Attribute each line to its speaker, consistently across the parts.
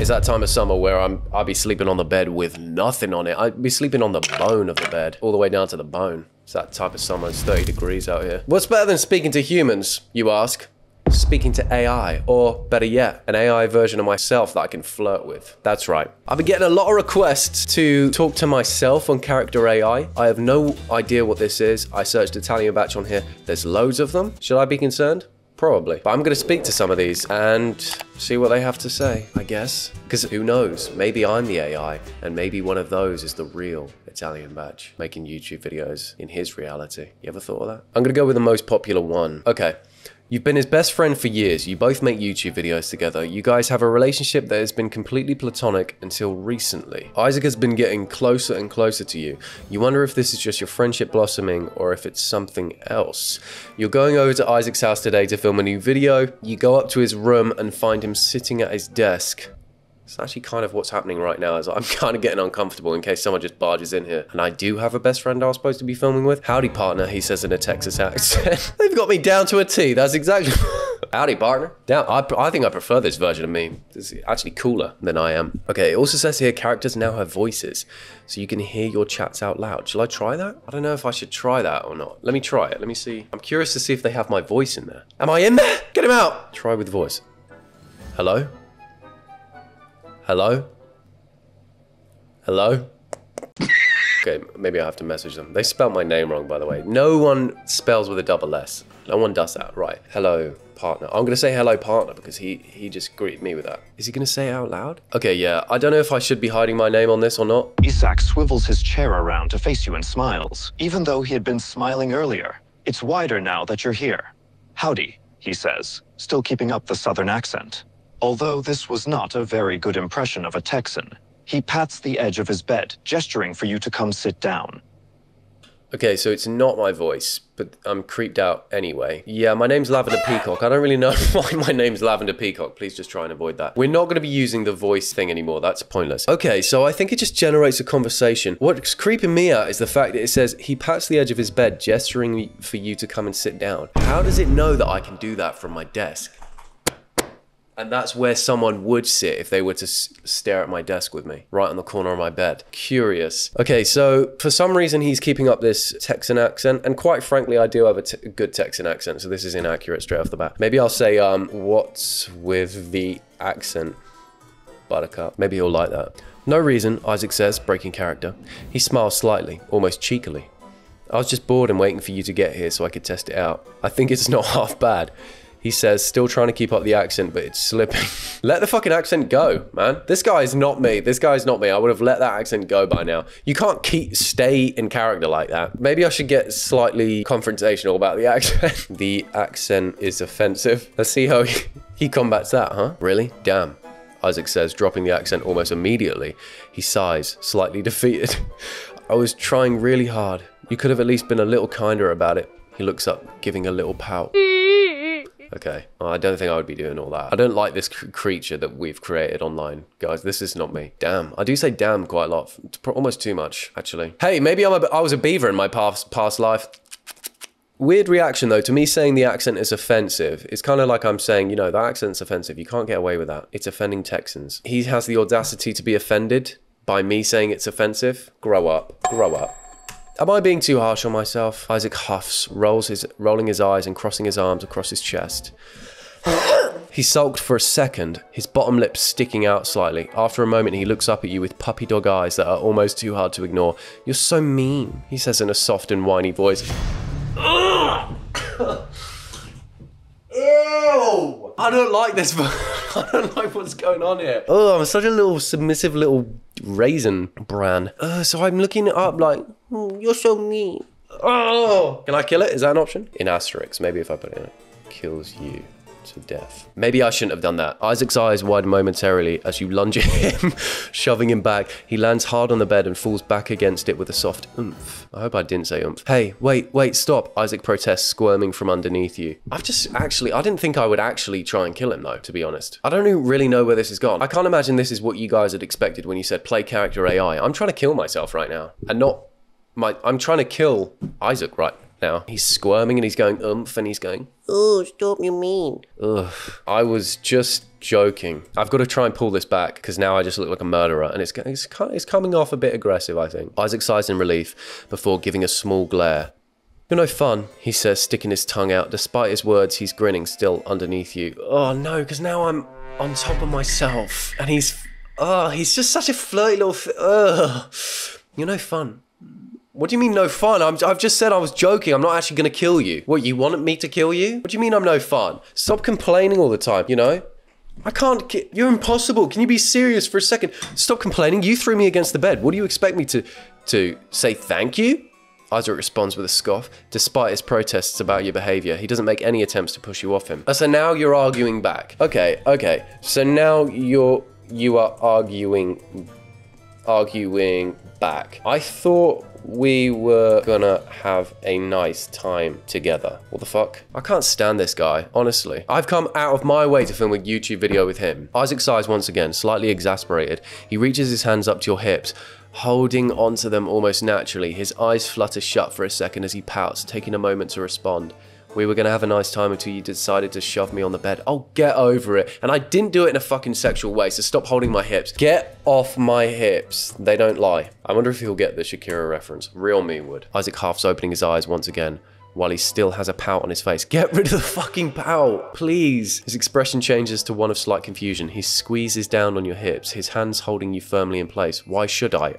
Speaker 1: It's that time of summer where I'm I'll be sleeping on the bed with nothing on it. I'd be sleeping on the bone of the bed, all the way down to the bone. It's that type of summer. It's 30 degrees out here. What's better than speaking to humans, you ask? Speaking to AI, or better yet, an AI version of myself that I can flirt with. That's right. I've been getting a lot of requests to talk to myself on Character AI. I have no idea what this is. I searched Italian Bach on here. There's loads of them. Should I be concerned? Probably. But I'm going to speak to some of these and see what they have to say, I guess. Because who knows? Maybe I'm the AI, and maybe one of those is the real Italian Bach making YouTube videos in his reality. You ever thought of that? I'm going to go with the most popular one. Okay. You've been his best friend for years. You both make YouTube videos together. You guys have a relationship that has been completely platonic until recently. Isaac has been getting closer and closer to you. You wonder if this is just your friendship blossoming or if it's something else. You're going over to Isaac's house today to film a new video. You go up to his room and find him sitting at his desk. It's actually kind of what's happening right now. Is I'm kind of getting uncomfortable in case someone just barges in here. And I do have a best friend I was supposed to be filming with. Howdy, partner, he says in a Texas accent. They've got me down to a T. That's exactly... Howdy, partner. Damn, I, I think I prefer this version of me. It's actually cooler than I am. Okay, it also says here characters now have voices, so you can hear your chats out loud. Shall I try that? I don't know if I should try that or not. Let me try it. Let me see. I'm curious to see if they have my voice in there. Am I in there? Get him out. Try with voice. Hello? Hello? Hello? okay, maybe I have to message them. They spelled my name wrong, by the way. No one spells with a double S. No one does that. Right. Hello, partner. I'm going to say hello, partner, because he, he just greeted me with that. Is he going to say it out loud? Okay, yeah. I don't know if I should be hiding my name on this or not.
Speaker 2: Isaac swivels his chair around to face you and smiles, even though he had been smiling earlier. It's wider now that you're here. Howdy, he says, still keeping up the southern accent. Although this was not a very good impression of a Texan, he pats the edge of his bed, gesturing for you to come sit down.
Speaker 1: Okay, so it's not my voice, but I'm creeped out anyway. Yeah, my name's Lavender Peacock. I don't really know why my name's Lavender Peacock. Please just try and avoid that. We're not going to be using the voice thing anymore. That's pointless. Okay, so I think it just generates a conversation. What's creeping me out is the fact that it says he pats the edge of his bed, gesturing for you to come and sit down. How does it know that I can do that from my desk? And that's where someone would sit if they were to stare at my desk with me, right on the corner of my bed. Curious. Okay, so for some reason he's keeping up this Texan accent, and quite frankly, I do have a good Texan accent, so this is inaccurate straight off the bat. Maybe I'll say, um, what's with the accent, Buttercup? Maybe he'll like that. No reason, Isaac says, breaking character. He smiles slightly, almost cheekily. I was just bored and waiting for you to get here so I could test it out. I think it's not half bad. He says, still trying to keep up the accent, but it's slipping. let the fucking accent go, man. This guy is not me. This guy's not me. I would have let that accent go by now. You can't keep stay in character like that. Maybe I should get slightly confrontational about the accent. the accent is offensive. Let's see how he, he combats that, huh? Really? Damn. Isaac says, dropping the accent almost immediately. He sighs, slightly defeated. I was trying really hard. You could have at least been a little kinder about it. He looks up, giving a little pout. Okay. Well, I don't think I would be doing all that. I don't like this creature that we've created online. Guys, this is not me. Damn. I do say damn quite a lot. Almost too much, actually. Hey, maybe I'm a, I was a beaver in my past, past life. Weird reaction, though, to me saying the accent is offensive. It's kind of like I'm saying, you know, that accent's offensive. You can't get away with that. It's offending Texans. He has the audacity to be offended by me saying it's offensive. Grow up. Grow up. Am I being too harsh on myself? Isaac huffs, rolls his, rolling his eyes and crossing his arms across his chest. he sulked for a second, his bottom lip sticking out slightly. After a moment, he looks up at you with puppy dog eyes that are almost too hard to ignore. You're so mean, he says in a soft and whiny voice. Ew! I don't like this. I don't like what's going on here. Oh, I'm such a little submissive little raisin bran. Uh, so I'm looking it up like, oh, you're so mean. Oh! Can I kill it? Is that an option? In asterisk, maybe if I put it in. Kills you to death. Maybe I shouldn't have done that. Isaac's eyes widen momentarily as you lunge at him, shoving him back. He lands hard on the bed and falls back against it with a soft oomph. I hope I didn't say oomph. Hey, wait, wait, stop. Isaac protests, squirming from underneath you. I've just actually, I didn't think I would actually try and kill him though, to be honest. I don't really know where this has gone. I can't imagine this is what you guys had expected when you said play character AI. I'm trying to kill myself right now and not my, I'm trying to kill Isaac right now. He's squirming and he's going umph and he's going,
Speaker 3: Oh, stop, you mean.
Speaker 1: ugh. I was just joking. I've got to try and pull this back because now I just look like a murderer and it's, it's, it's coming off a bit aggressive, I think. Isaac sighs in relief before giving a small glare. You're no fun, he says, sticking his tongue out. Despite his words, he's grinning still underneath you. Oh no, because now I'm on top of myself and he's. Oh, he's just such a flirty little. Ugh. You're no fun. What do you mean no fun? I'm, I've just said I was joking. I'm not actually going to kill you. What, you wanted me to kill you? What do you mean I'm no fun? Stop complaining all the time, you know? I can't. You're impossible. Can you be serious for a second? Stop complaining. You threw me against the bed. What do you expect me to to say? Thank you. Isaac responds with a scoff. Despite his protests about your behavior, he doesn't make any attempts to push you off him. Uh, So now you're arguing back. Okay, okay. So now you're you are arguing arguing back. I thought we were gonna have a nice time together. What the fuck? I can't stand this guy, honestly. I've come out of my way to film a YouTube video with him. Isaac sighs once again, slightly exasperated. He reaches his hands up to your hips, holding onto them almost naturally. His eyes flutter shut for a second as he pouts, taking a moment to respond. We were gonna have a nice time until you decided to shove me on the bed. Oh, get over it. And I didn't do it in a fucking sexual way, so stop holding my hips. Get off my hips. They don't lie. I wonder if he'll get the Shakira reference. Real me would. Isaac half's opening his eyes once again. While he still has a pout on his face. Get rid of the fucking pout, please. His expression changes to one of slight confusion. He squeezes down on your hips, his hands holding you firmly in place. Why should I?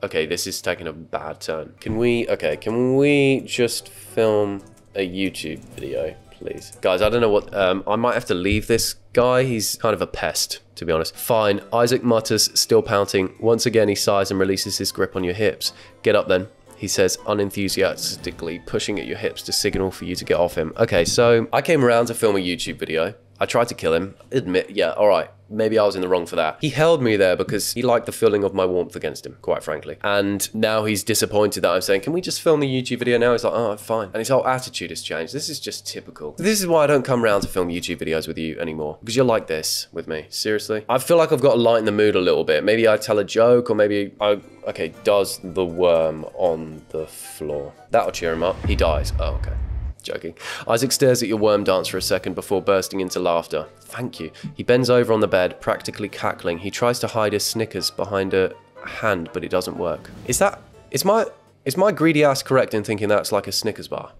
Speaker 1: Okay, this is taking a bad turn. Can we, okay, can we just film a YouTube video, please? Guys, I don't know what, um, I might have to leave this guy. He's kind of a pest, to be honest. Fine. Isaac mutters, still pouting. Once again, he sighs and releases his grip on your hips. Get up then. He says unenthusiastically, pushing at your hips to signal for you to get off him. Okay, so I came around to film a YouTube video. I tried to kill him. Admit, yeah, all right. Maybe I was in the wrong for that. He held me there because he liked the feeling of my warmth against him, quite frankly. And now he's disappointed that I'm saying, can we just film the YouTube video now? He's like, oh, fine. And his whole attitude has changed. This is just typical. This is why I don't come around to film YouTube videos with you anymore. Because you're like this with me. Seriously. I feel like I've got to lighten the mood a little bit. Maybe I tell a joke or maybe I, okay, does the worm on the floor. That'll cheer him up. He dies. Oh, okay. Joking. Isaac stares at your worm dance for a second before bursting into laughter. Thank you. He bends over on the bed, practically cackling. He tries to hide his Snickers behind a hand, but it doesn't work. Is that is my is my greedy ass correct in thinking that's like a Snickers bar?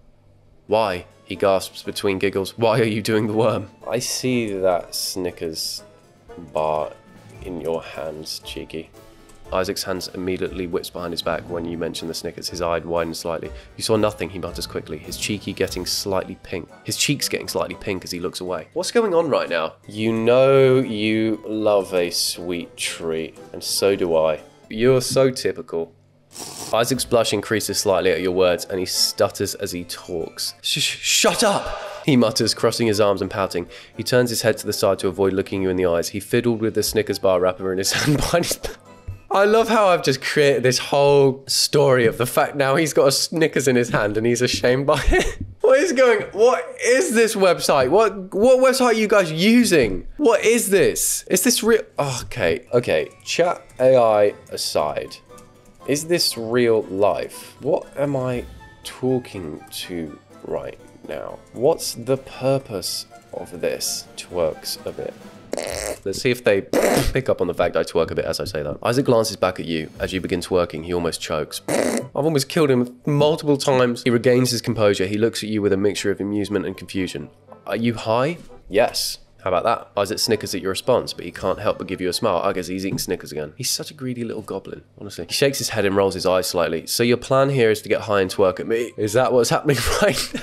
Speaker 1: Why? He gasps between giggles. Why are you doing the worm? I see that Snickers bar in your hands, cheeky. Isaac's hands immediately whips behind his back when you mention the Snickers. His eye widens slightly. You saw nothing, he mutters quickly, his cheeky getting slightly pink. His cheeks getting slightly pink as he looks away. What's going on right now? You know you love a sweet treat, and so do I. You're so typical. Isaac's blush increases slightly at your words, and he stutters as he talks. Sh- sh- shut up! He mutters, crossing his arms and pouting. He turns his head to the side to avoid looking you in the eyes. He fiddled with the Snickers bar wrapper in his hand behind his back. I love how I've just created this whole story of the fact now he's got a Snickers in his hand and he's ashamed by it. What is going? What is this website? What what website are you guys using? What is this? Is this real? Oh, okay, okay. Chat AI aside, is this real life? What am I talking to right now? What's the purpose of this? Twerks a bit. Let's see if they pick up on the fact I twerk a bit as I say that. Isaac glances back at you. As you begin twerking, he almost chokes. I've almost killed him multiple times. He regains his composure. He looks at you with a mixture of amusement and confusion. Are you high? Yes. How about that? Isaac snickers at your response, but he can't help but give you a smile. I guess he's eating Snickers again. He's such a greedy little goblin, honestly. He shakes his head and rolls his eyes slightly. So your plan here is to get high and twerk at me? Is that what's happening right now?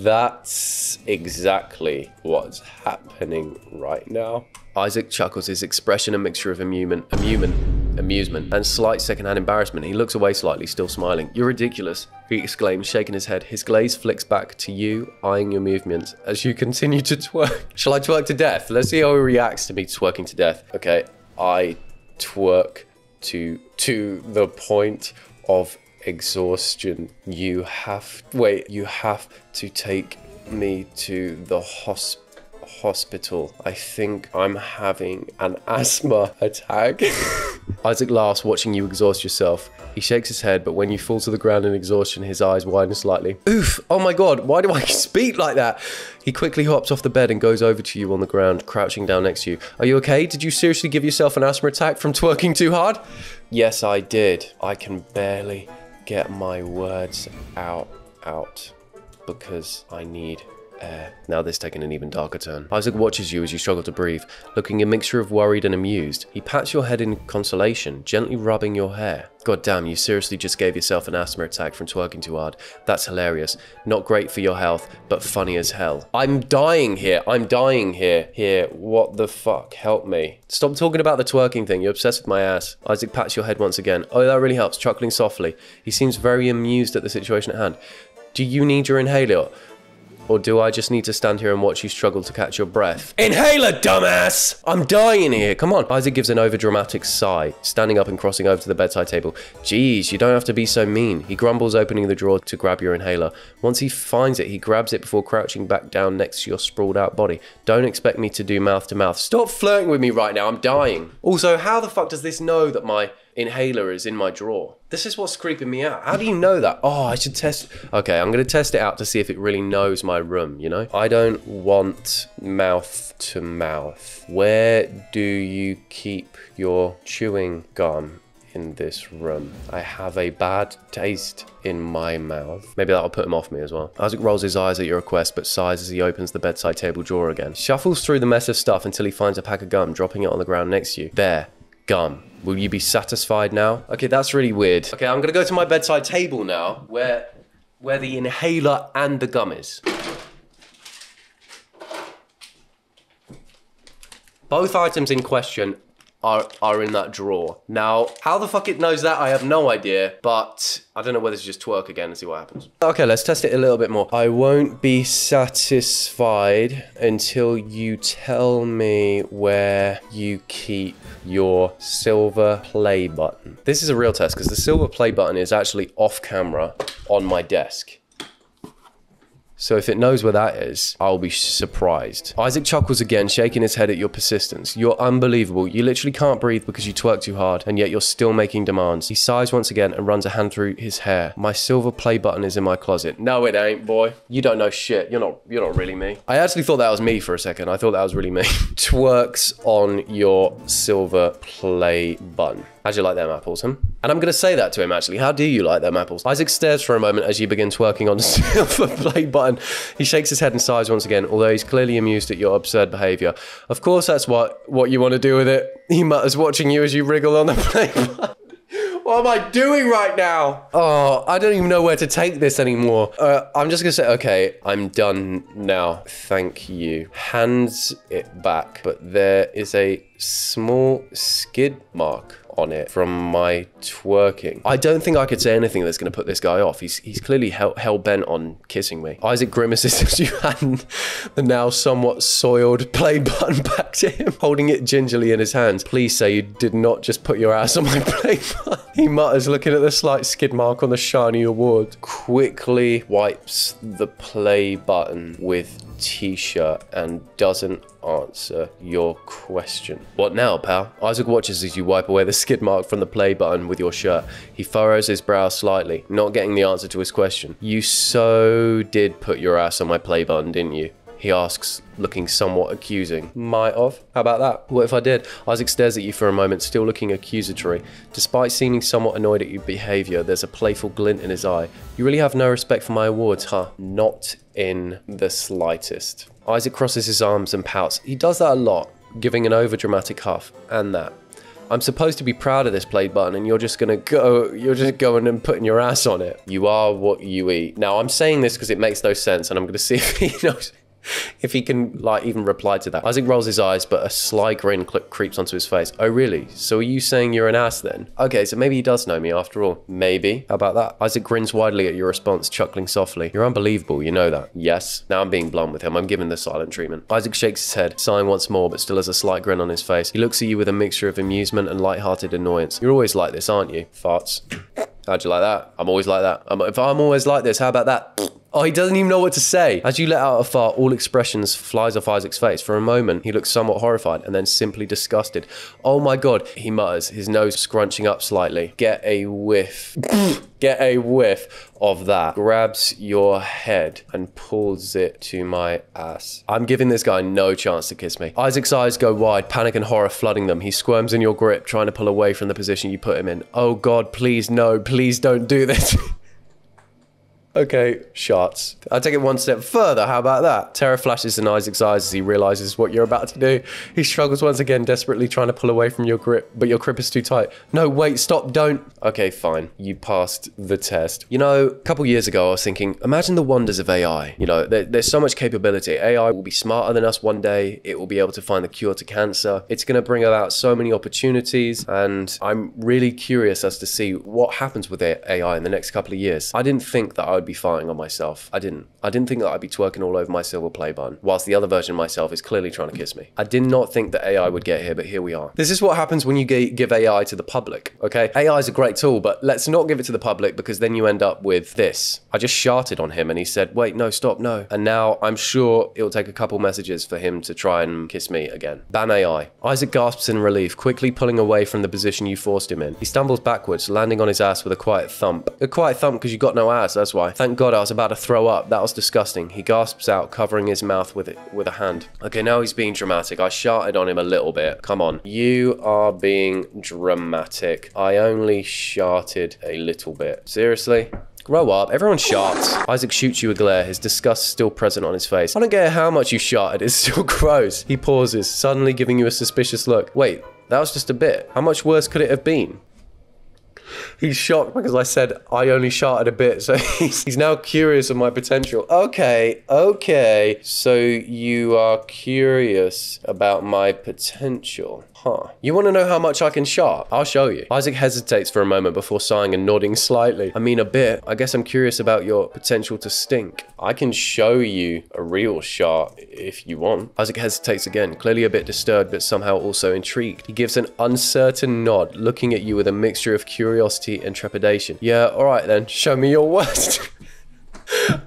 Speaker 1: That's exactly what's happening right now. Isaac chuckles, his expression a mixture of amusement, amusement, amusement, and slight secondhand embarrassment. He looks away slightly, still smiling. You're ridiculous, he exclaims, shaking his head. His gaze flicks back to you, eyeing your movements as you continue to twerk. Shall I twerk to death? Let's see how he reacts to me twerking to death. Okay, I twerk to to the point of exhaustion. You have wait, you have to take me to the hosp hospital. I think I'm having an asthma attack. Isaac laughs, watching you exhaust yourself. He shakes his head, but when you fall to the ground in exhaustion, his eyes widen slightly. Oof! Oh my god, why do I speak like that? He quickly hops off the bed and goes over to you on the ground, crouching down next to you. Are you okay? Did you seriously give yourself an asthma attack from twerking too hard? Yes, I did. I can barely get my words out, out, because I need air. Now this taking an even darker turn. Isaac watches you as you struggle to breathe, looking a mixture of worried and amused. He pats your head in consolation, gently rubbing your hair. God damn, you seriously just gave yourself an asthma attack from twerking too hard. That's hilarious. Not great for your health, but funny as hell. I'm dying here. I'm dying here. Here. What the fuck? Help me. Stop talking about the twerking thing. You're obsessed with my ass. Isaac pats your head once again. Oh, that really helps. Chuckling softly. He seems very amused at the situation at hand. Do you need your inhaler? Or do I just need to stand here and watch you struggle to catch your breath? Inhaler, dumbass! I'm dying here. Come on. Isaac gives an overdramatic sigh, standing up and crossing over to the bedside table. Geez, you don't have to be so mean. He grumbles, opening the drawer to grab your inhaler. Once he finds it, he grabs it before crouching back down next to your sprawled out body. Don't expect me to do mouth to mouth. Stop flirting with me right now. I'm dying. Also, how the fuck does this know that my inhaler is in my drawer. This is what's creeping me out. How do you know that? Oh, I should test. Okay, I'm going to test it out to see if it really knows my room, you know? I don't want mouth to mouth. Where do you keep your chewing gum? In this room, I have a bad taste in my mouth. Maybe that'll put him off me as well. Isaac rolls his eyes at your request, but sighs as he opens the bedside table drawer again. Shuffles through the mess of stuff until he finds a pack of gum, dropping it on the ground next to you. There, gum. Will you be satisfied now? Okay, that's really weird. Okay, I'm gonna go to my bedside table now, where, where the inhaler and the gum is. Both items in question are, are in that drawer. Now, how the fuck it knows that, I have no idea, but I don't know whether to just twerk again and see what happens. Okay, let's test it a little bit more. I won't be satisfied until you tell me where you keep your silver play button. This is a real test because the silver play button is actually off camera on my desk. So if it knows where that is, I'll be surprised. Isaac chuckles again, shaking his head at your persistence. You're unbelievable. You literally can't breathe because you twerk too hard, and yet you're still making demands. He sighs once again and runs a hand through his hair. My silver play button is in my closet. No, it ain't, boy. You don't know shit. You're not. You're not really me. I actually thought that was me for a second. I thought that was really me. Twerks on your silver play button. How'd you like them apples, huh? And I'm going to say that to him, actually. How do you like them apples? Isaac stares for a moment as you begin twerking on the silver play button. He shakes his head and sighs once again, although he's clearly amused at your absurd behavior. Of course, that's what, what you want to do with it. He mutters, watching you as you wriggle on the play button. What am I doing right now? Oh, I don't even know where to take this anymore. Uh, I'm just gonna say, okay, I'm done now. Thank you. Hands it back, but there is a small skid mark on it from my twerking. I don't think I could say anything that's going to put this guy off. He's he's clearly hell, hell bent on kissing me. Isaac grimaces as you hand the now somewhat soiled play button back to him, holding it gingerly in his hands. Please say you did not just put your ass on my play button. He mutters, looking at the slight skid mark on the shiny award. Quickly wipes the play button with t-shirt and doesn't answer your question. What now, pal? Isaac watches as you wipe away the skid mark from the play button with your shirt. He furrows his brow slightly, not getting the answer to his question. You so did put your ass on my play button, didn't you? He asks, looking somewhat accusing. Might have. How about that? What if I did? Isaac stares at you for a moment, still looking accusatory. Despite seeming somewhat annoyed at your behaviour, there's a playful glint in his eye. You really have no respect for my awards, huh? Not in the slightest. Isaac crosses his arms and pouts. He does that a lot, giving an overdramatic huff, and that. I'm supposed to be proud of this play button and you're just gonna go, you're just going and putting your ass on it. You are what you eat. Now I'm saying this because it makes no sense and I'm gonna see if he knows if he can like even reply to that. Isaac rolls his eyes, but a sly grin creeps onto his face. Oh really? So are you saying you're an ass then? Okay, so maybe he does know me after all. Maybe. How about that? Isaac grins widely at your response, chuckling softly. You're unbelievable, you know that. Yes. Now I'm being blunt with him. I'm giving the silent treatment. Isaac shakes his head, sighing once more, but still has a slight grin on his face. He looks at you with a mixture of amusement and light-hearted annoyance. You're always like this, aren't you? Farts. How'd you like that? I'm always like that. I'm, if I'm always like this, how about that? Oh, he doesn't even know what to say. As you let out a fart, all expressions flies off Isaac's face. For a moment, he looks somewhat horrified and then simply disgusted. Oh my god, he mutters, his nose scrunching up slightly. Get a whiff. Get a whiff of that. Grabs your head and pulls it to my ass. I'm giving this guy no chance to kiss me. Isaac's eyes go wide, panic and horror flooding them. He squirms in your grip, trying to pull away from the position you put him in. Oh god, please no, please don't do this. Okay, shots. I'll take it one step further. How about that? Terror flashes in Isaac's eyes as he realizes what you're about to do. He struggles once again, desperately trying to pull away from your grip, but your grip is too tight. No, wait, stop, don't. Okay, fine. You passed the test. You know, a couple years ago, I was thinking, imagine the wonders of AI. You know, there, there's so much capability. AI will be smarter than us one day. It will be able to find the cure to cancer. It's going to bring about so many opportunities, and I'm really curious as to see what happens with AI in the next couple of years. I didn't think that I would be fighting on myself. I didn't. I didn't think that I'd be twerking all over my silver play button, whilst the other version of myself is clearly trying to kiss me. I did not think that AI would get here, but here we are. This is what happens when you give AI to the public, okay? AI is a great tool, but let's not give it to the public because then you end up with this. I just sharted on him and he said, wait, no, stop, no. And now I'm sure it'll take a couple messages for him to try and kiss me again. Ban AI. Isaac gasps in relief, quickly pulling away from the position you forced him in. He stumbles backwards, landing on his ass with a quiet thump. A quiet thump because you got no ass, that's why. Thank God I was about to throw up. That was disgusting. He gasps out, covering his mouth with it with a hand. Okay, now he's being dramatic. I sharted on him a little bit. Come on. You are being dramatic. I only sharted a little bit. Seriously? Grow up. Everyone sharts. Isaac shoots you a glare, his disgust still present on his face. I don't care how much you sharted, it's still gross. He pauses, suddenly giving you a suspicious look. Wait, that was just a bit. How much worse could it have been? He's shocked because I said I only sharted a bit, so he's, he's now curious of my potential. Okay, okay. So you are curious about my potential. Huh. You want to know how much I can sharp? I'll show you. Isaac hesitates for a moment before sighing and nodding slightly. I mean, a bit. I guess I'm curious about your potential to stink. I can show you a real sharp if you want. Isaac hesitates again, clearly a bit disturbed, but somehow also intrigued. He gives an uncertain nod, looking at you with a mixture of curiosity and trepidation. Yeah, alright then. Show me your worst.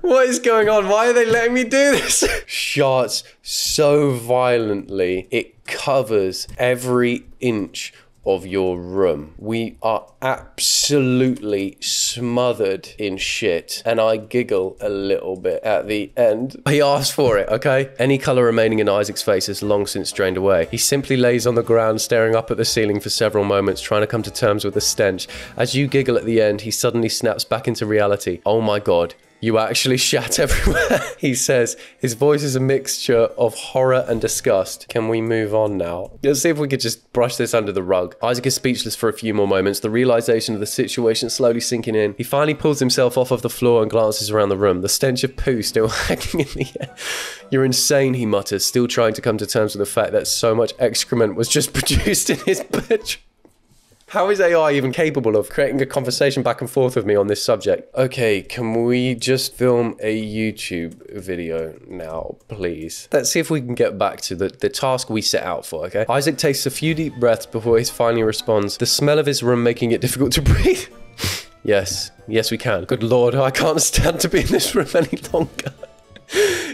Speaker 1: what is going on? Why are they letting me do this? Sharts so violently, it covers every inch of your room. We are absolutely smothered in shit, and I giggle a little bit at the end. He asked for it, okay? Any colour remaining in Isaac's face has long since drained away. He simply lays on the ground, staring up at the ceiling for several moments, trying to come to terms with the stench. As you giggle at the end, he suddenly snaps back into reality. Oh my god, you actually shat everywhere, he says. His voice is a mixture of horror and disgust. Can we move on now? Let's see if we could just brush this under the rug. Isaac is speechless for a few more moments, the realization of the situation slowly sinking in. He finally pulls himself off of the floor and glances around the room, the stench of poo still hanging in the air. You're insane, he mutters, still trying to come to terms with the fact that so much excrement was just produced in his bedroom. How is AI even capable of creating a conversation back and forth with me on this subject? Okay, can we just film a YouTube video now, please? Let's see if we can get back to the, the task we set out for, okay? Isaac takes a few deep breaths before he finally responds, the smell of his room making it difficult to breathe. yes, yes we can. Good lord, I can't stand to be in this room any longer.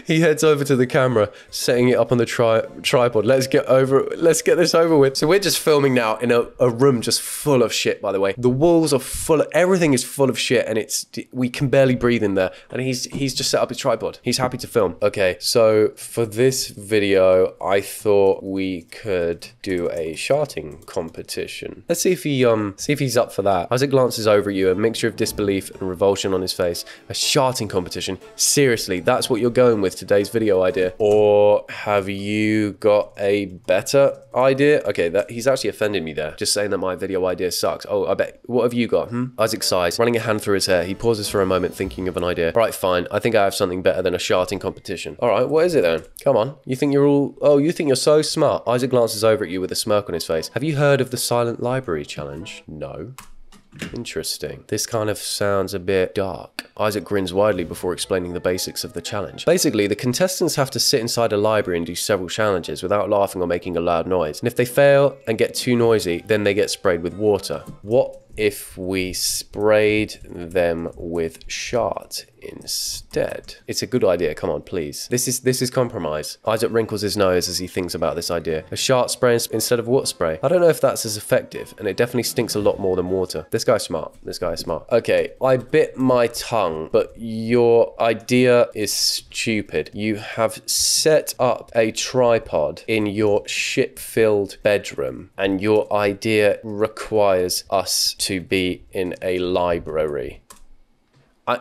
Speaker 1: He heads over to the camera, setting it up on the tri- tripod. Let's get over. Let's get this over with. So we're just filming now in a, a room just full of shit. By the way, the walls are full. Of, everything is full of shit, and it's we can barely breathe in there. And he's he's just set up a tripod. He's happy to film. Okay, so for this video, I thought we could do a sharting competition. Let's see if he um see if he's up for that. Isaac glances over at you, a mixture of disbelief and revulsion on his face. A sharting competition? Seriously, that's what you're going with today's video idea? Or have you got a better idea? Okay, that he's actually offended me there. Just saying that my video idea sucks. Oh, I bet. What have you got? Hmm? Isaac sighs, running a hand through his hair. He pauses for a moment, thinking of an idea. All right, fine. I think I have something better than a sharting competition. All right, what is it then? Come on. You think you're all? Oh, you think you're so smart? Isaac glances over at you with a smirk on his face. Have you heard of the Silent Library Challenge? No. Interesting. This kind of sounds a bit dark. Isaac grins widely before explaining the basics of the challenge. Basically, the contestants have to sit inside a library and do several challenges without laughing or making a loud noise. And if they fail and get too noisy, then they get sprayed with water. What if we sprayed them with shart instead. It's a good idea. Come on, please. This is this is compromise. Isaac wrinkles his nose as he thinks about this idea. A shark spray instead of water spray. I don't know if that's as effective, and it definitely stinks a lot more than water. This guy's smart. This guy's smart. Okay, I bit my tongue, but your idea is stupid. You have set up a tripod in your ship-filled bedroom, and your idea requires us to be in a library. I.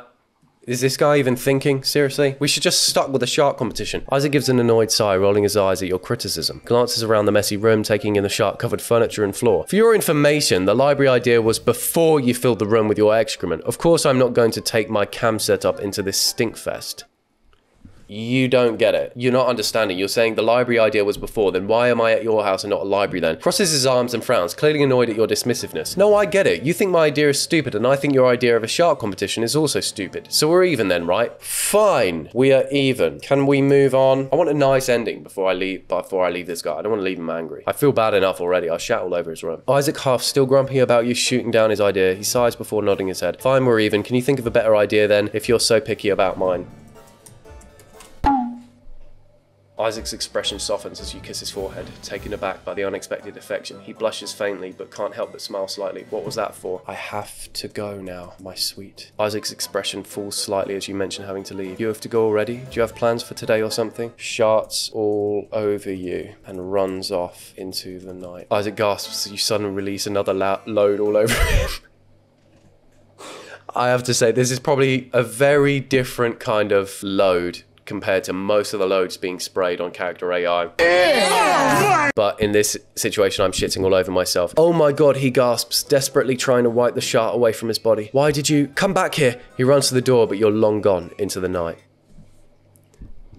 Speaker 1: Is this guy even thinking? Seriously? We should just stuck with a shark competition. Isaac gives an annoyed sigh, rolling his eyes at your criticism. Glances around the messy room, taking in the shark-covered furniture and floor. For your information, the library idea was before you filled the room with your excrement. Of course, I'm not going to take my cam setup into this stinkfest. You don't get it. You're not understanding. You're saying the library idea was before, then why am I at your house and not a library then? Crosses his arms and frowns, clearly annoyed at your dismissiveness. No, I get it. You think my idea is stupid, and I think your idea of a shark competition is also stupid. So we're even then, right? Fine. We are even. Can we move on? I want a nice ending before I leave before I leave this guy. I don't want to leave him angry. I feel bad enough already. I shout all over his room. Isaac Huff, still grumpy about you shooting down his idea. He sighs before nodding his head. Fine, we're even. Can you think of a better idea then, if you're so picky about mine? Isaac's expression softens as you kiss his forehead, taken aback by the unexpected affection. He blushes faintly, but can't help but smile slightly. What was that for? I have to go now, my sweet. Isaac's expression falls slightly as you mention having to leave. You have to go already? Do you have plans for today or something? Sharts all over you and runs off into the night. Isaac gasps you suddenly release another load all over him. I have to say, this is probably a very different kind of load compared to most of the loads being sprayed on character AI. But in this situation, I'm shitting all over myself. Oh my god, he gasps, desperately trying to wipe the shart away from his body. Why did you come back here? He runs to the door, but you're long gone into the night.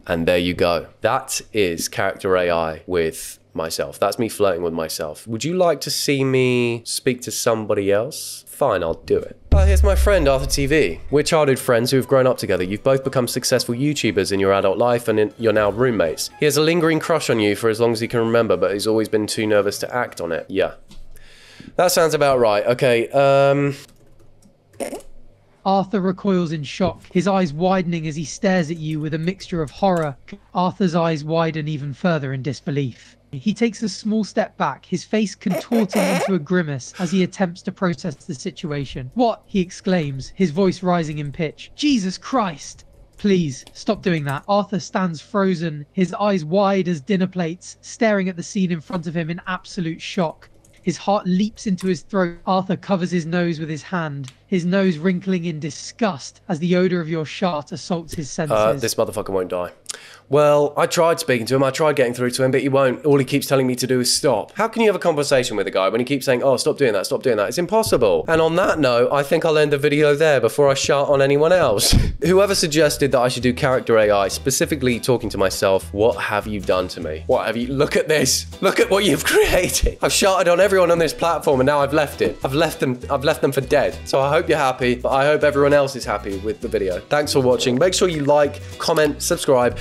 Speaker 1: And there you go. That is character AI with myself. That's me flirting with myself. Would you like to see me speak to somebody else? Fine, I'll do it. Uh, here's my friend Arthur TV. We're childhood friends who have grown up together. You've both become successful YouTubers in your adult life and in, you're now roommates. He has a lingering crush on you for as long as he can remember, but he's always been too nervous to act on it. Yeah. That sounds about right. Okay, um...
Speaker 4: Arthur recoils in shock, his eyes widening as he stares at you with a mixture of horror. Arthur's eyes widen even further in disbelief. He takes a small step back, his face contorting into a grimace as he attempts to process the situation. What? he exclaims, his voice rising in pitch. Jesus Christ! Please, stop doing that. Arthur stands frozen, his eyes wide as dinner plates, staring at the scene in front of him in absolute shock. His heart leaps into his throat. Arthur covers his nose with his hand, his nose wrinkling in disgust as the odor of your shart assaults his senses.
Speaker 1: Uh, this motherfucker won't die. Well, I tried speaking to him, I tried getting through to him, but he won't. All he keeps telling me to do is stop. How can you have a conversation with a guy when he keeps saying, oh, stop doing that, stop doing that? It's impossible. And on that note, I think I'll end the video there before I shart on anyone else. Whoever suggested that I should do character AI, specifically talking to myself, what have you done to me? What have you, look at this. Look at what you've created. I've sharted on everyone on this platform and now I've left it. I've left them, I've left them for dead. So I hope you're happy, but I hope everyone else is happy with the video. Thanks for watching. Make sure you like, comment, subscribe.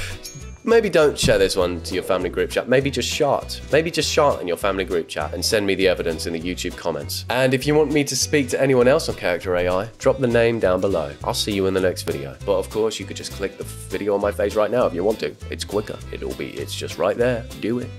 Speaker 1: Maybe don't share this one to your family group chat. Maybe just shart. Maybe just shart in your family group chat and send me the evidence in the YouTube comments. And if you want me to speak to anyone else on Character AI, drop the name down below. I'll see you in the next video. But of course, you could just click the video on my face right now if you want to. It's quicker. It'll be, it's just right there. Do it.